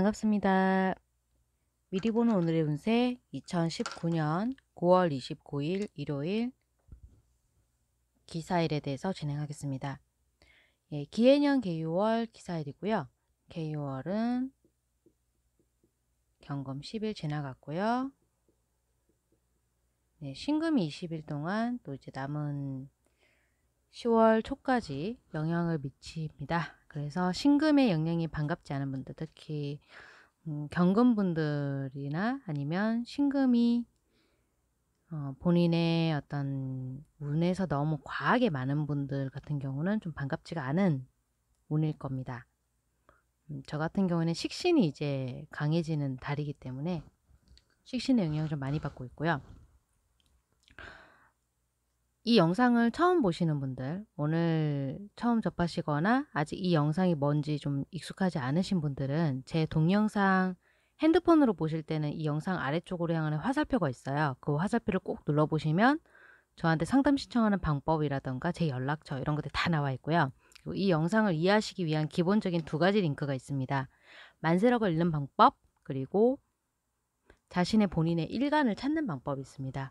반갑습니다. 미리 보는 오늘의 운세 2019년 9월 29일 일요일 기사일에 대해서 진행하겠습니다. 예, 기해년 개유월 기사일이고요. 개유월은 경금 10일 지나갔고요. 네, 신금이 20일 동안 또 이제 남은 10월 초까지 영향을 미칩니다. 그래서 신금의 영향이 반갑지 않은 분들, 특히 음, 경금분들이나 아니면 신금이 어, 본인의 어떤 운에서 너무 과하게 많은 분들 같은 경우는 좀 반갑지가 않은 운일 겁니다. 음, 저 같은 경우는 식신이 이제 강해지는 달이기 때문에 식신의 영향을 좀 많이 받고 있고요. 이 영상을 처음 보시는 분들, 오늘 처음 접하시거나 아직 이 영상이 뭔지 좀 익숙하지 않으신 분들은 제 동영상 핸드폰으로 보실 때는 이 영상 아래쪽으로 향하는 화살표가 있어요. 그 화살표를 꼭 눌러보시면 저한테 상담 신청하는 방법이라던가 제 연락처 이런 것들 다 나와 있고요. 그리고 이 영상을 이해하시기 위한 기본적인 두 가지 링크가 있습니다. 만세력을 읽는 방법 그리고 자신의 본인의 일간을 찾는 방법이 있습니다.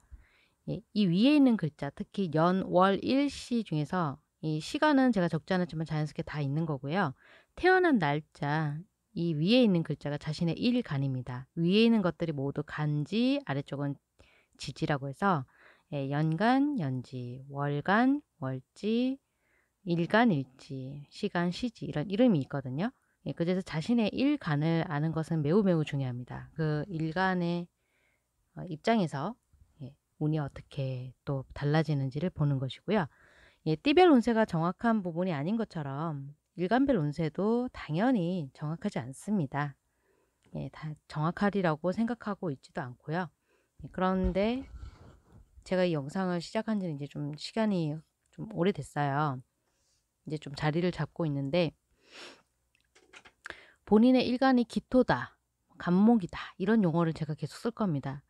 예, 이 위에 있는 글자 특히 연, 월, 일 시 중에서 이 시간은 제가 적지 않았지만 자연스럽게 다 있는 거고요. 태어난 날짜 이 위에 있는 글자가 자신의 일간입니다. 위에 있는 것들이 모두 간지 아래쪽은 지지라고 해서 예, 연간, 연지, 월간, 월지, 일간, 일지, 시간, 시지 이런 이름이 있거든요. 예, 그래서 자신의 일간을 아는 것은 매우 매우 중요합니다. 그 일간의 어, 입장에서 운이 어떻게 또 달라지는지를 보는 것이고요. 예, 띠별 운세가 정확한 부분이 아닌 것처럼 일간별 운세도 당연히 정확하지 않습니다. 예, 다 정확하리라고 생각하고 있지도 않고요. 예, 그런데 제가 이 영상을 시작한 지는 이제 좀 시간이 좀 오래됐어요. 이제 좀 자리를 잡고 있는데 본인의 일간이 기토다, 간목이다 이런 용어를 제가 계속 쓸 겁니다.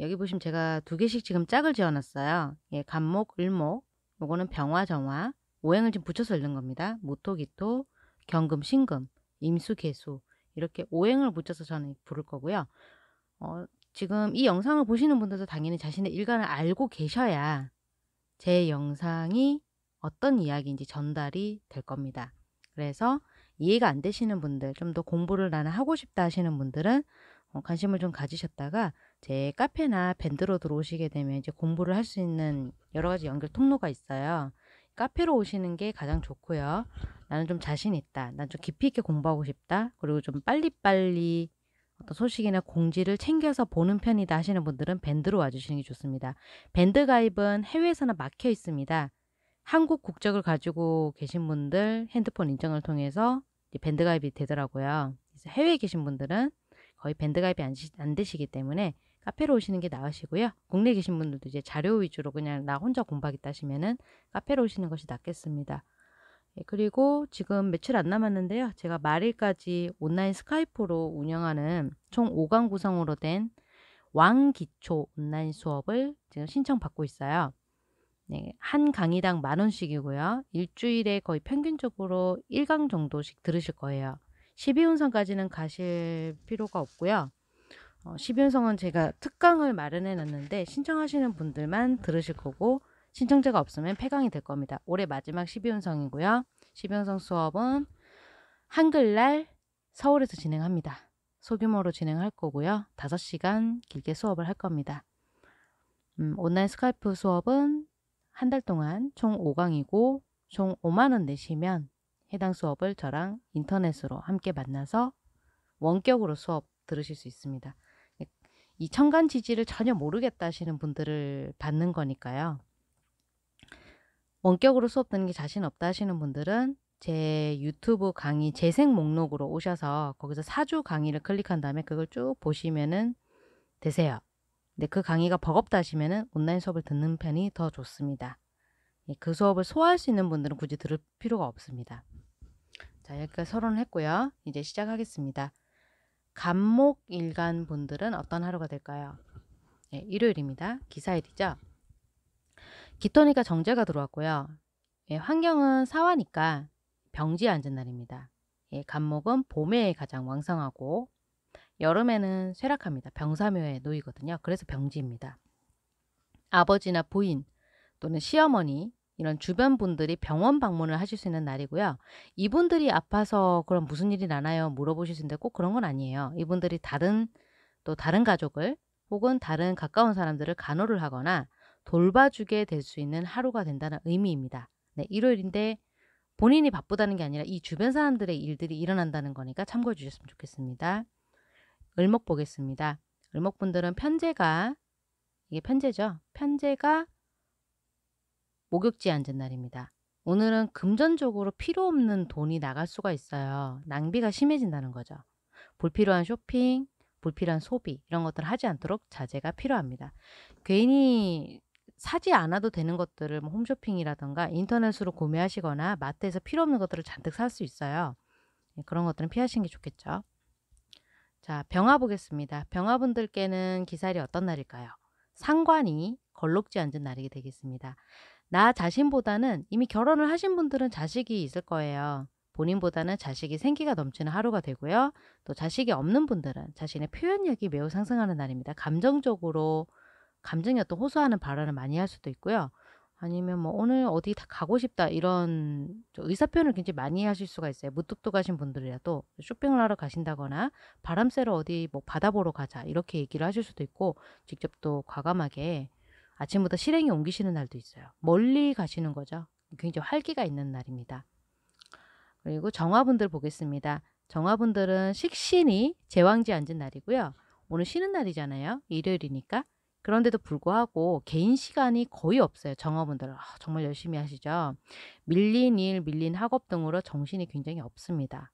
여기 보시면 제가 두 개씩 지금 짝을 지어놨어요. 예, 간목, 을목, 요거는 병화, 정화, 오행을 지금 붙여서 읽는 겁니다. 모토, 기토, 경금, 신금, 임수, 개수 이렇게 오행을 붙여서 저는 부를 거고요. 어, 지금 이 영상을 보시는 분들도 당연히 자신의 일간을 알고 계셔야 제 영상이 어떤 이야기인지 전달이 될 겁니다. 그래서 이해가 안 되시는 분들, 좀 더 공부를 나는 하고 싶다 하시는 분들은 어, 관심을 좀 가지셨다가 제 카페나 밴드로 들어오시게 되면 이제 공부를 할 수 있는 여러 가지 연결 통로가 있어요. 카페로 오시는 게 가장 좋고요. 나는 좀 자신 있다. 난 좀 깊이 있게 공부하고 싶다. 그리고 좀 빨리빨리 어떤 소식이나 공지를 챙겨서 보는 편이다 하시는 분들은 밴드로 와주시는 게 좋습니다. 밴드 가입은 해외에서는 막혀 있습니다. 한국 국적을 가지고 계신 분들 핸드폰 인증을 통해서 밴드 가입이 되더라고요. 해외에 계신 분들은 거의 밴드 가입이 안, 안 되시기 때문에 카페로 오시는 게 나으시고요. 국내에 계신 분들도 이제 자료 위주로 그냥 나 혼자 공부하겠다 하시면은 카페로 오시는 것이 낫겠습니다. 예, 그리고 지금 며칠 안 남았는데요. 제가 말일까지 온라인 스카이프로 운영하는 총 5강 구성으로 된 왕기초 온라인 수업을 지금 신청받고 있어요. 네, 한 강의당 만 원씩이고요. 일주일에 거의 평균적으로 1강 정도씩 들으실 거예요. 12운성까지는 가실 필요가 없고요. 어, 12운성은 제가 특강을 마련해 놨는데 신청하시는 분들만 들으실 거고 신청자가 없으면 폐강이 될 겁니다. 올해 마지막 12운성이고요. 12운성 수업은 한글날 서울에서 진행합니다. 소규모로 진행할 거고요. 5시간 길게 수업을 할 겁니다. 음, 온라인 스카이프 수업은 한 달 동안 총 5강이고 총 5만원 내시면 해당 수업을 저랑 인터넷으로 함께 만나서 원격으로 수업 들으실 수 있습니다. 이 청간 지지를 전혀 모르겠다 하시는 분들을 받는 거니까요. 원격으로 수업 듣는 게 자신 없다 하시는 분들은 제 유튜브 강의 재생 목록으로 오셔서 거기서 사주 강의를 클릭한 다음에 그걸 쭉 보시면은 되세요. 근데 그 강의가 버겁다 하시면은 온라인 수업을 듣는 편이 더 좋습니다. 예, 그 수업을 소화할 수 있는 분들은 굳이 들을 필요가 없습니다. 자, 여기까지 서론을 했고요. 이제 시작하겠습니다. 간목 일간 분들은 어떤 하루가 될까요? 네, 일요일입니다. 기사일이죠. 기토니까 정제가 들어왔고요. 예, 환경은 사화니까 병지에 앉은 날입니다. 예, 간목은 봄에 가장 왕성하고 여름에는 쇠락합니다. 병사묘에 놓이거든요. 그래서 병지입니다. 아버지나 부인 또는 시어머니 이런 주변 분들이 병원 방문을 하실 수 있는 날이고요. 이분들이 아파서 그럼 무슨 일이 나나요? 물어보실 수 있는데 꼭 그런 건 아니에요. 이분들이 다른 또 다른 가족을 혹은 다른 가까운 사람들을 간호를 하거나 돌봐주게 될 수 있는 하루가 된다는 의미입니다. 네, 일요일인데 본인이 바쁘다는 게 아니라 이 주변 사람들의 일들이 일어난다는 거니까 참고해 주셨으면 좋겠습니다. 을목 보겠습니다. 을목분들은 편제가 이게 편제죠. 편제가 목욕지에 앉은 날입니다. 오늘은 금전적으로 필요 없는 돈이 나갈 수가 있어요. 낭비가 심해진다는 거죠. 불필요한 쇼핑, 불필요한 소비 이런 것들을 하지 않도록 자제가 필요합니다. 괜히 사지 않아도 되는 것들을 뭐 홈쇼핑이라던가 인터넷으로 구매하시거나 마트에서 필요 없는 것들을 잔뜩 살 수 있어요. 예, 그런 것들은 피하시는 게 좋겠죠. 자, 병화 보겠습니다. 병화분들께는 기살이 어떤 날일까요? 상관이 걸록지 앉은 날이 되겠습니다. 나 자신보다는 이미 결혼을 하신 분들은 자식이 있을 거예요. 본인보다는 자식이 생기가 넘치는 하루가 되고요. 또 자식이 없는 분들은 자신의 표현력이 매우 상승하는 날입니다. 감정적으로 감정이 어떤 호소하는 발언을 많이 할 수도 있고요. 아니면 뭐 오늘 어디 다 가고 싶다 이런 의사 표현을 굉장히 많이 하실 수가 있어요. 무뚝뚝 하신 분들이라도 쇼핑을 하러 가신다거나 바람 쐬러 어디 뭐 바다 보러 가자 이렇게 얘기를 하실 수도 있고 직접 또 과감하게 아침부터 실행에 옮기시는 날도 있어요. 멀리 가시는 거죠. 굉장히 활기가 있는 날입니다. 그리고 정화분들 보겠습니다. 정화분들은 식신이 제왕지 앉은 날이고요. 오늘 쉬는 날이잖아요. 일요일이니까. 그런데도 불구하고 개인 시간이 거의 없어요. 정화분들 아, 정말 열심히 하시죠. 밀린 일, 밀린 학업 등으로 정신이 굉장히 없습니다.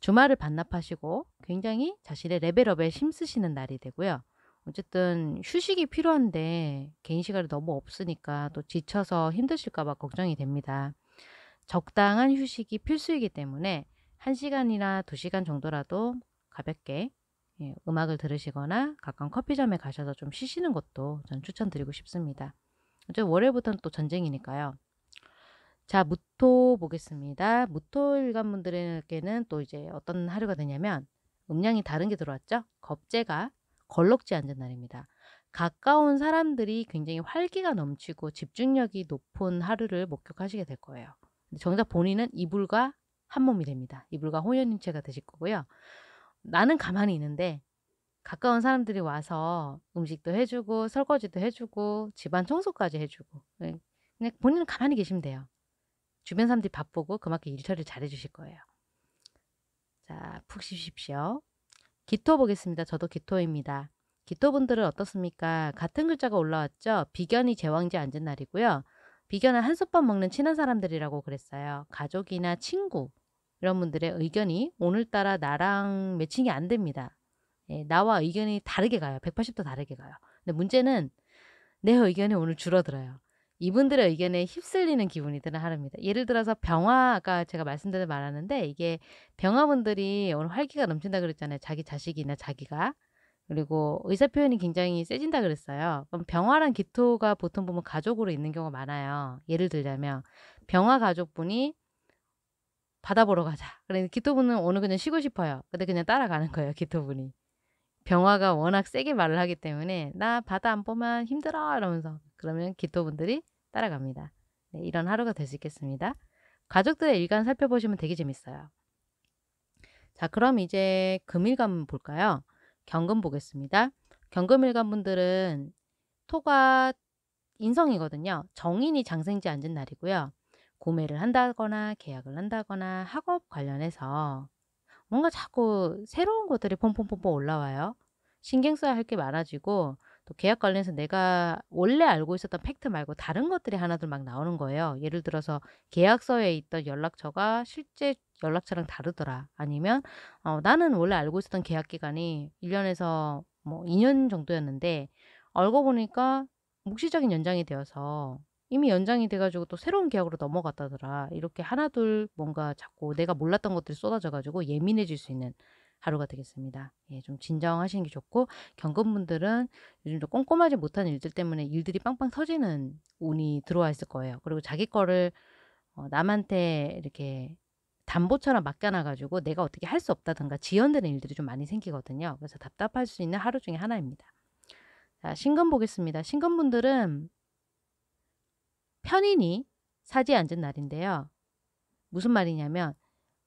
주말을 반납하시고 굉장히 자신의 레벨업에 힘쓰시는 날이 되고요. 어쨌든 휴식이 필요한데 개인 시간이 너무 없으니까 또 지쳐서 힘드실까 봐 걱정이 됩니다. 적당한 휴식이 필수이기 때문에 1시간이나 2시간 정도라도 가볍게 예, 음악을 들으시거나 가까운 커피점에 가셔서 좀 쉬시는 것도 전 추천드리고 싶습니다. 어제 월요일부터는 또 전쟁이니까요. 자, 무토 보겠습니다. 무토 일간분들에게는 또 이제 어떤 하루가 되냐면 음량이 다른 게 들어왔죠. 겁재가 걸럭지 앉은 날입니다. 가까운 사람들이 굉장히 활기가 넘치고 집중력이 높은 하루를 목격하시게 될 거예요. 정작 본인은 이불과 한 몸이 됩니다. 이불과 혼연인체가 되실 거고요. 나는 가만히 있는데 가까운 사람들이 와서 음식도 해주고 설거지도 해주고 집안 청소까지 해주고 네, 그냥 본인은 가만히 계시면 돼요. 주변 사람들이 바쁘고 그만큼 일 처리를 잘 해주실 거예요. 자, 푹 쉬십시오. 기토 보겠습니다. 저도 기토입니다. 기토분들은 어떻습니까? 같은 글자가 올라왔죠? 비견이 제왕지 앉은 날이고요. 비견은 한솥밥 먹는 친한 사람들이라고 그랬어요. 가족이나 친구 이런 분들의 의견이 오늘따라 나랑 매칭이 안 됩니다. 예, 나와 의견이 다르게 가요. 180도 다르게 가요. 근데 문제는 내 의견이 오늘 줄어들어요. 이분들의 의견에 휩쓸리는 기분이 드는 하루입니다. 예를 들어서 병화, 아까 제가 말씀드린 말하는데 이게 병화분들이 오늘 활기가 넘친다 그랬잖아요. 자기 자식이나 자기가. 그리고 의사 표현이 굉장히 세진다 그랬어요. 그럼 병화랑 기토가 보통 보면 가족으로 있는 경우가 많아요. 예를 들자면 병화 가족분이 바다 보러 가자. 그래 기토분은 오늘 그냥 쉬고 싶어요. 근데 그냥 따라가는 거예요. 기토분이. 병화가 워낙 세게 말을 하기 때문에 나 바다 안 보면 힘들어 이러면서 그러면 기토분들이 따라갑니다. 네, 이런 하루가 될 수 있겠습니다. 가족들의 일간 살펴보시면 되게 재밌어요. 자, 그럼 이제 금일간 볼까요? 경금 보겠습니다. 경금일간 분들은 토가 인성이거든요. 정인이 장생지 앉은 날이고요. 구매를 한다거나 계약을 한다거나 학업 관련해서 뭔가 자꾸 새로운 것들이 pompompompom 올라와요. 신경 써야 할 게 많아지고 또 계약 관련해서 내가 원래 알고 있었던 팩트 말고 다른 것들이 하나둘 막 나오는 거예요. 예를 들어서 계약서에 있던 연락처가 실제 연락처랑 다르더라. 아니면 어, 나는 원래 알고 있었던 계약 기간이 1년에서 뭐 2년 정도였는데 알고 보니까 묵시적인 연장이 되어서 이미 연장이 돼가지고 또 새로운 계약으로 넘어갔다더라. 이렇게 하나둘 뭔가 자꾸 내가 몰랐던 것들이 쏟아져가지고 예민해질 수 있는 하루가 되겠습니다. 예, 좀 진정하시는 게 좋고 경금분들은 요즘 좀 꼼꼼하지 못한 일들 때문에 일들이 빵빵 터지는 운이 들어와 있을 거예요. 그리고 자기 거를 어, 남한테 이렇게 담보처럼 맡겨놔가지고 내가 어떻게 할 수 없다든가 지연되는 일들이 좀 많이 생기거든요. 그래서 답답할 수 있는 하루 중에 하나입니다. 자, 신금 보겠습니다. 신금분들은 편인이 사지에 앉은 날인데요. 무슨 말이냐면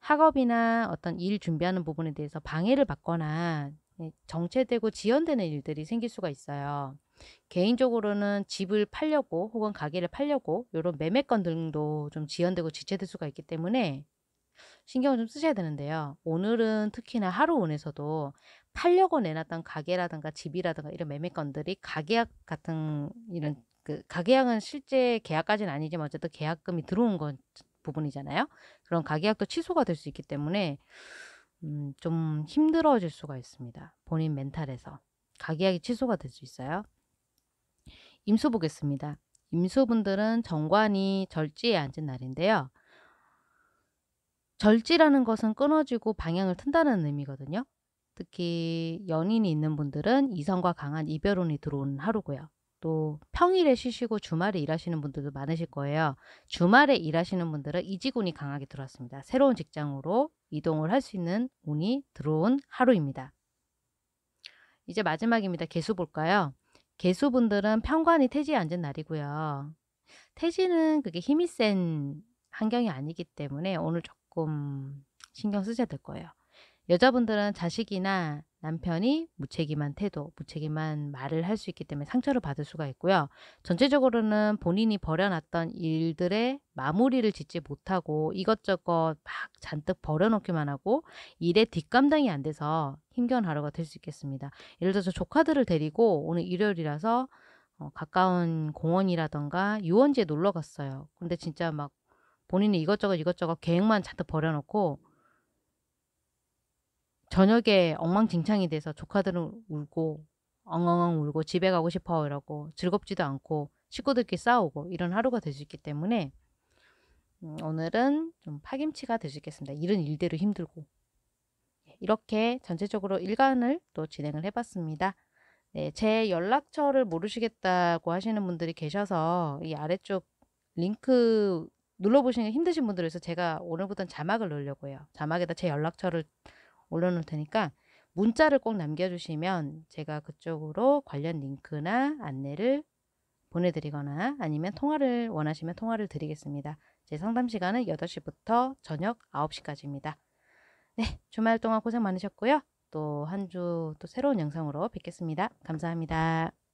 학업이나 어떤 일 준비하는 부분에 대해서 방해를 받거나 예, 정체되고 지연되는 일들이 생길 수가 있어요. 개인적으로는 집을 팔려고 혹은 가게를 팔려고 이런 매매건 등도 좀 지연되고 지체될 수가 있기 때문에 신경을 좀 쓰셔야 되는데요. 오늘은 특히나 하루운에서도 팔려고 내놨던 가게라든가 집이라든가 이런 매매건들이 가계약 같은 이런 그 가계약은 실제 계약까지는 아니지만 어쨌든 계약금이 들어온 건 부분이잖아요. 그런 가계약도 취소가 될 수 있기 때문에 음, 좀 힘들어질 수가 있습니다. 본인 멘탈에서 가계약이 취소가 될 수 있어요. 임수 보겠습니다. 임수분들은 정관이 절지에 앉은 날인데요. 절지라는 것은 끊어지고 방향을 튼다는 의미거든요. 특히 연인이 있는 분들은 이성과 강한 이별운이 들어오는 하루고요. 또 평일에 쉬시고 주말에 일하시는 분들도 많으실 거예요. 주말에 일하시는 분들은 이직운이 강하게 들어왔습니다. 새로운 직장으로 이동을 할 수 있는 운이 들어온 하루입니다. 이제 마지막입니다. 개수 볼까요? 개수분들은 편관이 태지에 앉은 날이고요. 태지는 그게 힘이 센 환경이 아니기 때문에 오늘 조금 신경 쓰셔야 될 거예요. 여자분들은 자식이나 남편이 무책임한 태도, 무책임한 말을 할 수 있기 때문에 상처를 받을 수가 있고요. 전체적으로는 본인이 벌여놨던 일들의 마무리를 짓지 못하고 이것저것 막 잔뜩 벌여놓기만 하고 일에 뒷감당이 안 돼서 힘겨운 하루가 될 수 있겠습니다. 예를 들어서 조카들을 데리고 오늘 일요일이라서 어, 가까운 공원이라던가 유원지에 놀러 갔어요. 근데 진짜 막 본인이 이것저것 이것저것 계획만 잔뜩 벌여놓고 저녁에 엉망진창이 돼서 조카들은 울고 엉엉엉 울고 집에 가고 싶어 이러고 즐겁지도 않고 식구들끼리 싸우고 이런 하루가 될 수 있기 때문에 음, 오늘은 좀 파김치가 될 수 있겠습니다. 일은 일대로 힘들고 예, 이렇게 전체적으로 일간을 또 진행을 해봤습니다. 네, 제 연락처를 모르시겠다고 하시는 분들이 계셔서 이 아래쪽 링크 눌러보시는 게 힘드신 분들에서 제가 오늘부터는 자막을 넣으려고 해요. 자막에다 제 연락처를 올려놓을 테니까 문자를 꼭 남겨주시면 제가 그쪽으로 관련 링크나 안내를 보내드리거나 아니면 통화를 원하시면 통화를 드리겠습니다. 제 상담 시간은 8시부터 저녁 9시까지입니다. 네, 주말 동안 고생 많으셨고요. 또 한 주 또 새로운 영상으로 뵙겠습니다. 감사합니다.